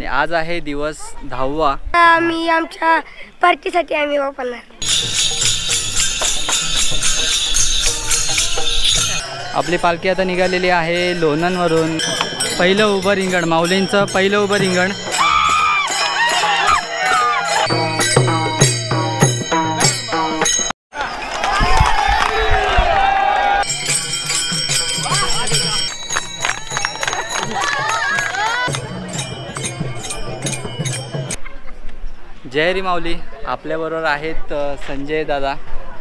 आणि आज आहे दिवस दहावा. आम्ही आमच्या पार्टीसाठी आम्ही वापरणार. आपली पालखी आता निघालेली आहे लोणंदवरून. पहिलं उभं रिंगण माऊलींचं पहिलं उभं रिंगण. जयरी माऊली. आपल्याबरोबर आहेत संजय दादा.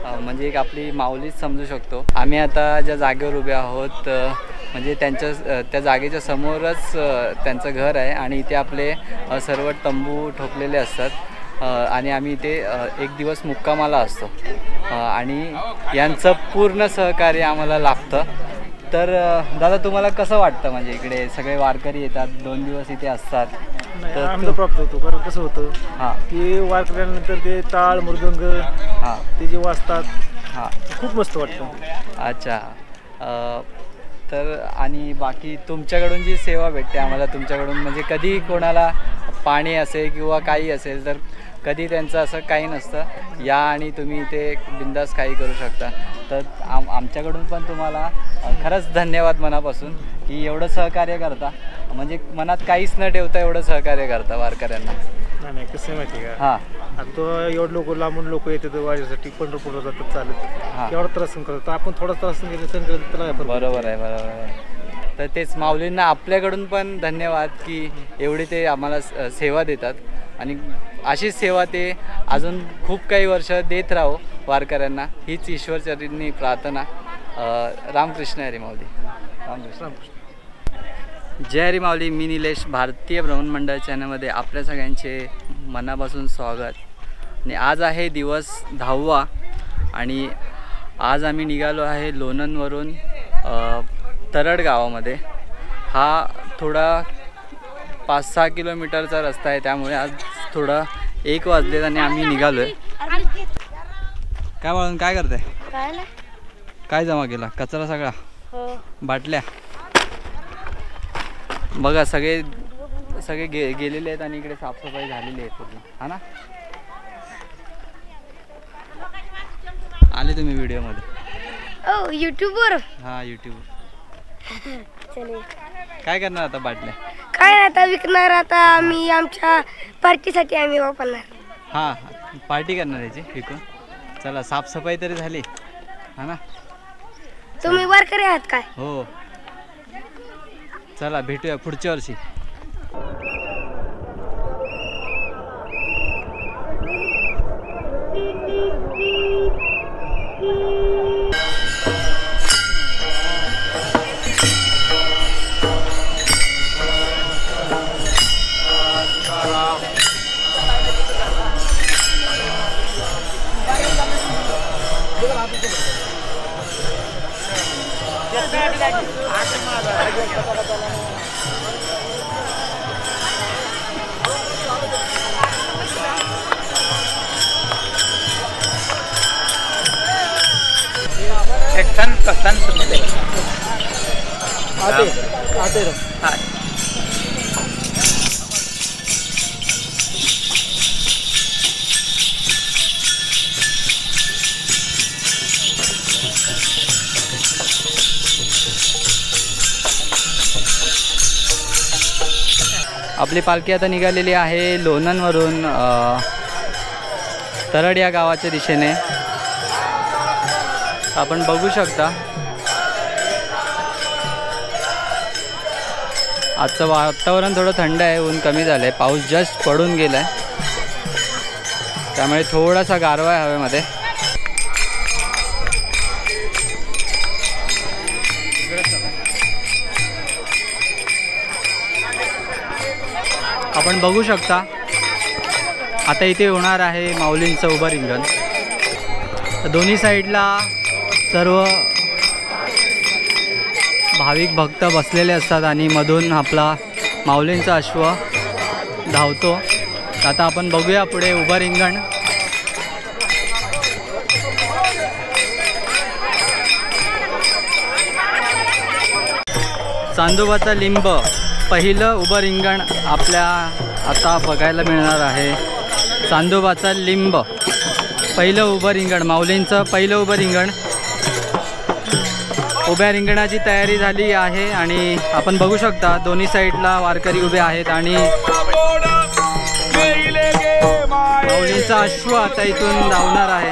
म्हणजे एक आपली माऊलीच समजू शकतो. आम्ही आता ज्या जागेवर उभे आहोत म्हणजे त्यांच्या त्या जागेच्या समोरच त्यांचं घर आहे आणि इथे आपले सर्व तंबू ठोकलेले असतात. आणि आम्ही इथे एक दिवस मुक्कामाला असतो. आणि यांचं पूर्ण सहकार्य आम्हाला लाभतं तर दादा तुम्हाला कसं वाटतं? म्हणजे इकडे सगळे वारकरी येतात दोन दिवस इथे असतात. नाही तर आनंद तू- प्राप्त होतो कारण कसं होतं हां. की वारकऱ्यानंतर ते टाळ मृदंग हां. ते जे वाजतात हां. खूप मस्त वाटतं. अच्छा. अ, तर आणि बाकी तुमच्याकडून जी सेवा भेटते आम्हाला तुमच्याकडून म्हणजे कधी कोणाला पाणी असेल किंवा काही असेल तर कधी त्यांचं असं काही नसतं. या आणि तुम्ही इथे बिंदास काही करू शकता. तर आम आमच्याकडून पण तुम्हाला अ, खरंच धन्यवाद मनापासून. की एवढं सहकार्य करता. म्हणजे मनात काहीच न ठेवता एवढं सहकार्य करता वारकऱ्यांना. नाही नाही कसं माहिती का? हां. आता एवढं लोक लांबून लोक येतात वारीसाठी पंढरपूरला जातात. चालत. एवढा त्रास सहन करतात. तर आपण थोडा त्रास केला केला त्याला बरोबर आहे बरोबर आहे. तर तेच माऊलींना आपल्याकडून पण धन्यवाद की एवढी ते आम्हाला सेवा देतात. आणि अशीच सेवा ते अजून खूप काही वर्ष देत राहो वारकऱ्यांना. हीच ईश्वरचरणी प्रार्थना. रामकृष्ण हरी माऊली. रामकृष्ण. रामकृष्ण. जय हरी माऊली मी निलेश भारतीय भ्रमण मंडळ चॅनलमध्ये आपल्या सगळ्यांचे मनापासून स्वागत. आणि आज आहे दिवस दहावा आणि आज आम्ही निघालो आहे लोणंदवरून तरड गावामध्ये. हा थोडा पाच सहा किलोमीटरचा रस्ता आहे त्यामुळे आज थोडा एक वाजलेत आणि आम्ही निघालो आहे काय म्हणून काय करताय? काय ना काय जमा केला? कचरा सगळा? हो. बाटल्या? बघा सगळे सगळे गे गेलेले आहेत आणि इकडे साफसफाई झालेली आहे पूर्ण. हा ना? आले तुम्ही व्हिडिओमध्ये? ओ युट्यूबवर हा यूट्यूब चले. काय करणार आता बाटल्या? काय आता विकणार आता आम्ही आमच्या पार्टीसाठी आम्ही वापरणार. हा पार्टी करणार याची विकून. चला साफसफाई तरी झाली. हा ना? तुम्ही वारकरी आहात काय? हो. चला भेटूया पुढच्या वर्षी. आते आते रे. आपली पालखी आता निघालेली आहे लोणंदवरून अ, तरड या गावाच्या दिशेने. आपण बघू शकता. आजचं वातावरण थोडं थंड आहे ऊन कमी झालं आहे पाऊस जस्ट पडून गेला आहे त्यामुळे थोडासा गारवा आहे हवेमध्ये. आपण बघू शकता. आता इथे होणार आहे माऊलींचं उभं रिंगण. दोन्ही साईडला सर्व भाविक भक्त बसलेले असतात आणि मधून आपला माऊलींचा अश्व धावतो. आता आपण बघूया पुढे उभं रिंगण. चांदोबाचा लिंब पहिलं उभं रिंगण आपल्या आता बघायला मिळणार आहे. चांदोबाचा लिंब पहिलं उभं रिंगण माऊलींचं पहिलं उभं रिंगण. उभ्या रिंगणाची तयारी झाली आहे आणि आपण बघू शकता दोन्ही साईडला वारकरी उभे आहेत आणि माऊलींचा अश्व आता इथून धावणार आहे.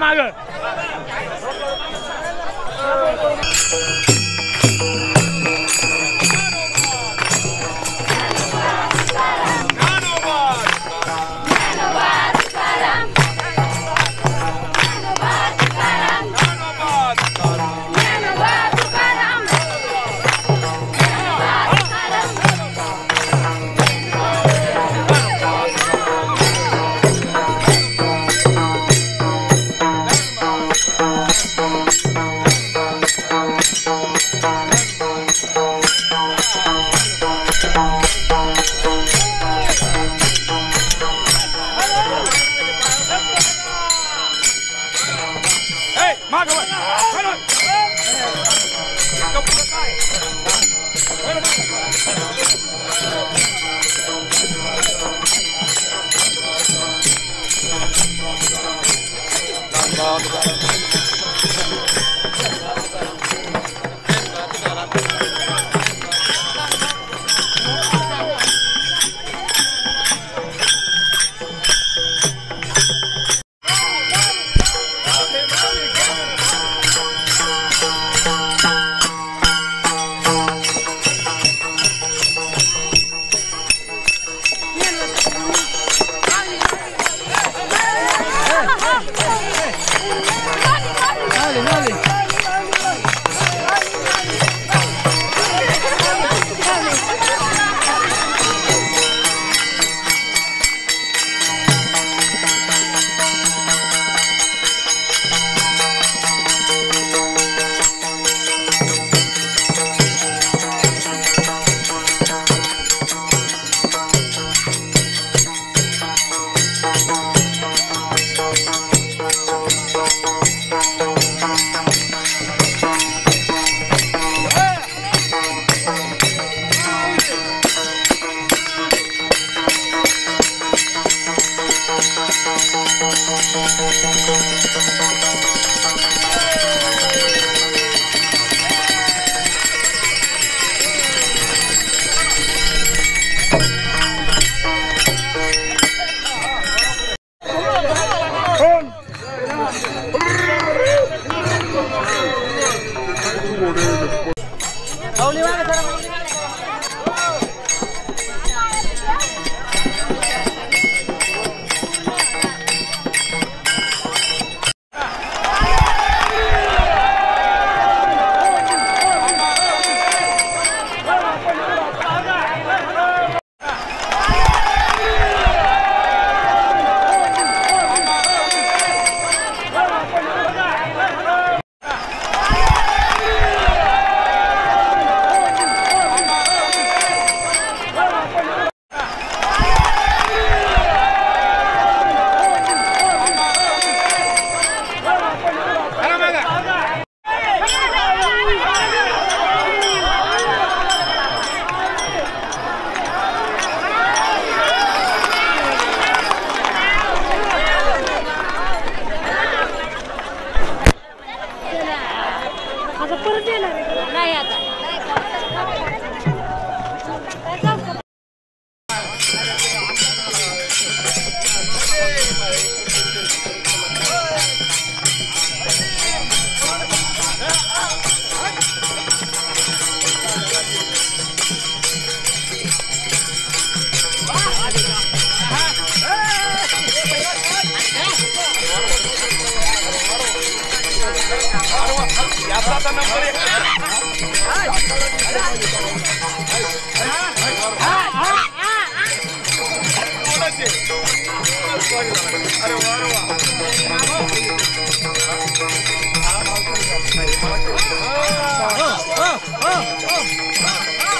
थोडं थोडं सरा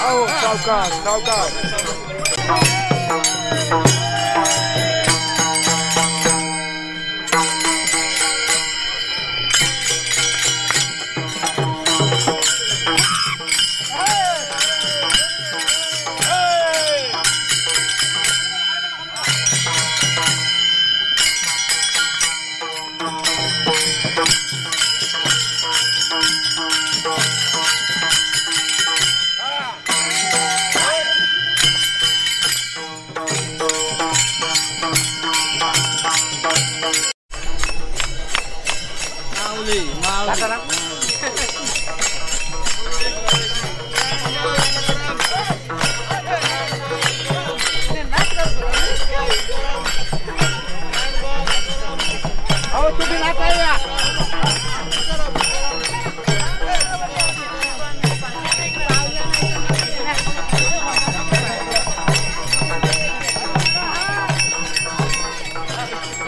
Calcado, calcado, calcado.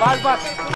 बस बस.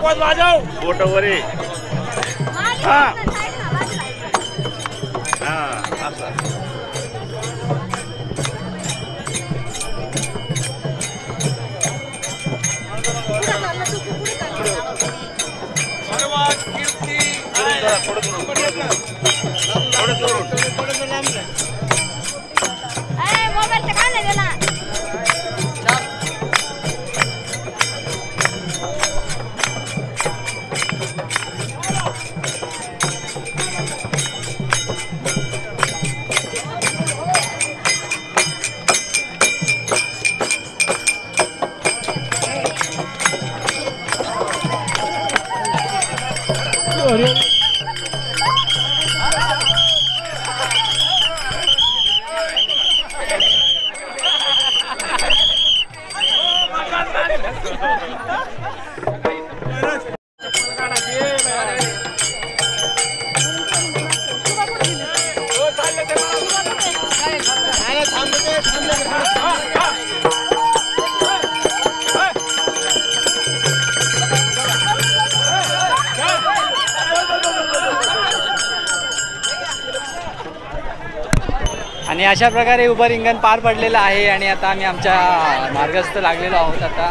आवाज वाजव? बोट वरे हा. हा असं. थोडं थोडं थोडं. अशा प्रकारे उभं रिंगण पार पडलेलं आहे आणि आता आम्ही आमच्या मार्गस्थ लागलेलो आहोत. आता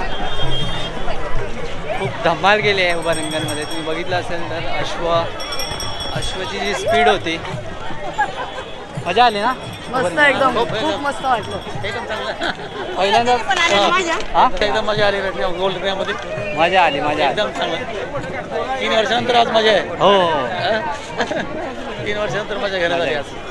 खूप धमाल गेली आहे उभा रिंगणमध्ये. तुम्ही बघितलं असेल तर अश्व अश्वची जी स्पीड होती. मजा आली ना? मस्त एकदम. खूप मस्त वाटलं. पहिल्यांदा हा? एकदम मजा आली. गोल्डमध्ये मजा आली मजा आली. एकदम चांगलं. तीन वर्षानंतर आज मजा आहे. हो. हो? तीन वर्षानंतर मजा घेण्यात आली आज.